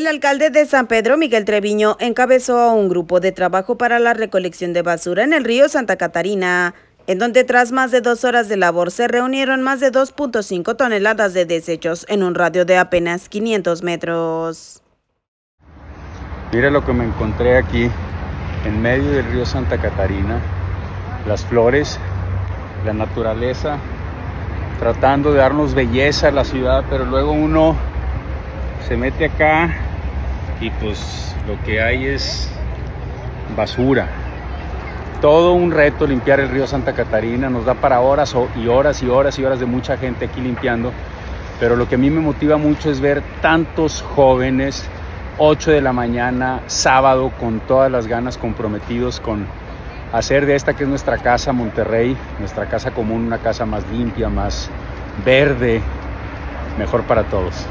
El alcalde de San Pedro, Miguel Treviño, encabezó a un grupo de trabajo para la recolección de basura en el río Santa Catarina, en donde tras más de dos horas de labor se reunieron más de 2.5 toneladas de desechos en un radio de apenas 500 metros. Mira lo que me encontré aquí, en medio del río Santa Catarina, las flores, la naturaleza, tratando de darnos belleza a la ciudad, pero luego uno se mete acá y pues lo que hay es basura. Todo un reto limpiar el río Santa Catarina, nos da para horas y horas y horas y horas de mucha gente aquí limpiando, pero lo que a mí me motiva mucho es ver tantos jóvenes, 8 de la mañana, sábado, con todas las ganas comprometidos con hacer de esta que es nuestra casa Monterrey, nuestra casa común, una casa más limpia, más verde, mejor para todos.